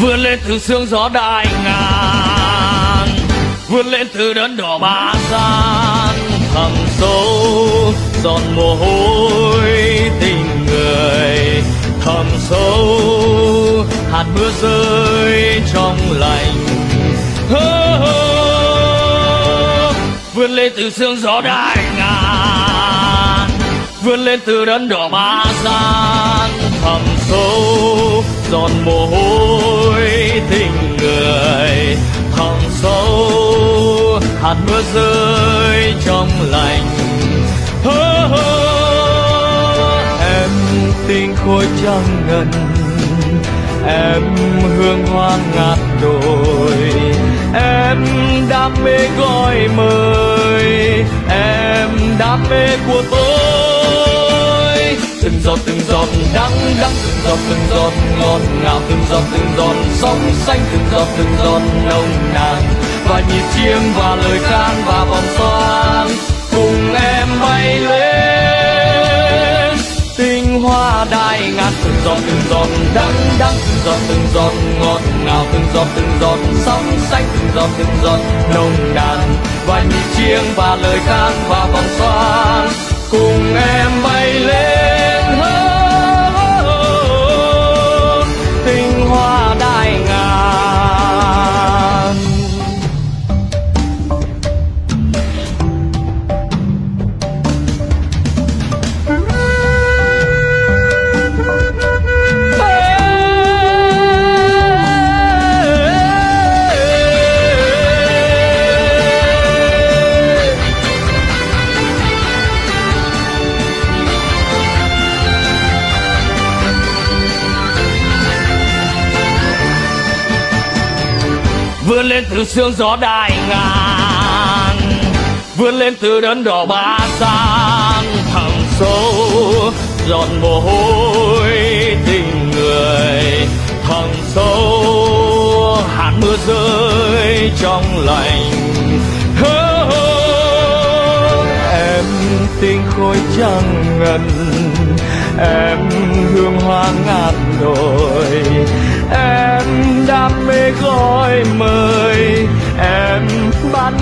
vươn lên từ sương gió đại ngàn, vươn lên từ đớn đỏ ba gian thầm sâu giọt mồ hôi tình người, thầm sâu hạt mưa rơi trong lành hơ hơ. vươn lên từ sương gió đại ngàn, vươn lên từ đớn đỏ ba gian thầm sâu giọt mồ hôi tình người. Thẳng sâu, hạt mưa rơi trong lành. Hơ hơ. em tinh khôi trăng ngần. Em hương hoa ngát đồi em đam mê gọi mời. Em đam mê của tôi. Từng giọt từng giọt đắng đắng từng giọt từng giọt ngọt ngào từng giọt từng giọt sóng xanh từng giọt từng giọt nồng nàn và nhịp chiêng và lời khan và vòng xoan cùng em bay lên tinh hoa đai ngàn từng giọt từng giọt đắng đắng từng giọt từng giọt ngọt ngào từng giọt từng giọt sóng xanh từng giọt từng giọt nồng nàn và nhịp chiêng và lời khan và vòng xoan cùng em bay lên vươn lên từ sương gió đại ngàn, vươn lên từ đớn đỏ ba sang thẳm sâu, giọt mồ hôi tình người thẳm sâu. Hạt mưa rơi trong lành em tinh khôi trăng ngần, em hương hoa ngát đồi em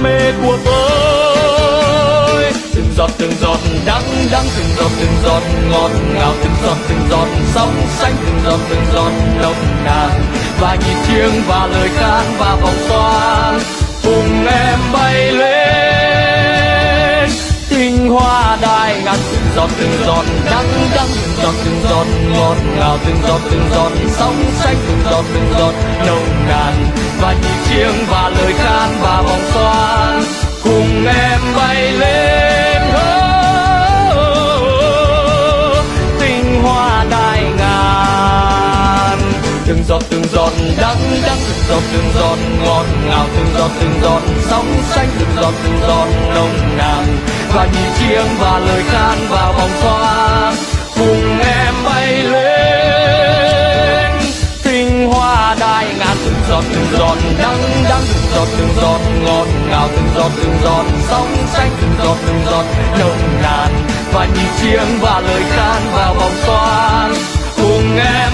mê của tôi. Từng giọt từng giọt đắng đắng, từng giọt từng giọt ngọt ngào, từng giọt từng giọt sóng xanh, từng giọt từng giọt nồng nàn. Và nhịp chiêng và lời can và vòng xoan, cùng em bay lên. Tinh hoa đài ngàn, từng giọt từng giọt đắng đắng giọt từng giọt ngọt ngào từng giọt từng giọt sóng xanh từng giọt từng giọt nồng nàn và nhịp chiêng và lời khan và vòng xoan cùng em bay lên oh, tinh hoa đại ngàn từng giọt từng giọt đắng đắng từng giọt từng giọt ngọt ngào từng giọt từng giọt sóng xanh từng giọt từng giọt nồng nàn và nhịp chiêng và lời khan và vòng xoan giọt, từng giọt ngọt ngào, từng giọt từng giọt sóng xanh, từng giọt từng giọt nồng nàn. Và nhịp chiêng và lời khan vào vòng xoan, cùng em